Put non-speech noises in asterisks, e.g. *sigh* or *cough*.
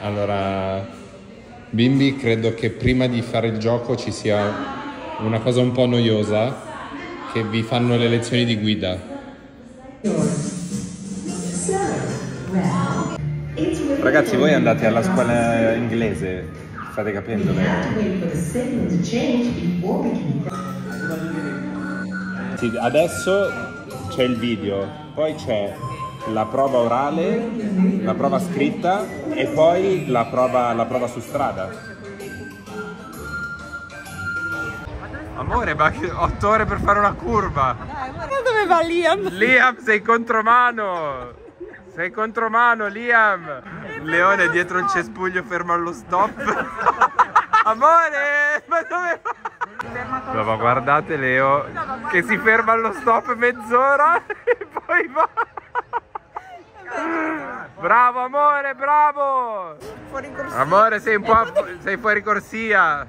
Allora, bimbi, credo che prima di fare il gioco ci sia una cosa un po' noiosa che vi fanno le lezioni di guida. Ragazzi, voi andate alla scuola inglese, state capendo? Sì, adesso c'è il video, poi c'è la prova orale, la prova scritta e poi la prova, la prova su strada. Amore, ma 8 ore per fare una curva. Ma dove va Liam? Liam, sei contromano. Sei contromano, Liam. Leone dietro il cespuglio fermo allo stop. Amore, ma dove va? No, ma guardate Leo che si ferma allo stop mezz'ora *laughs* e poi va. Bravo amore, bravo! Fuori in corsia. Amore, sei un po' sei fuori corsia.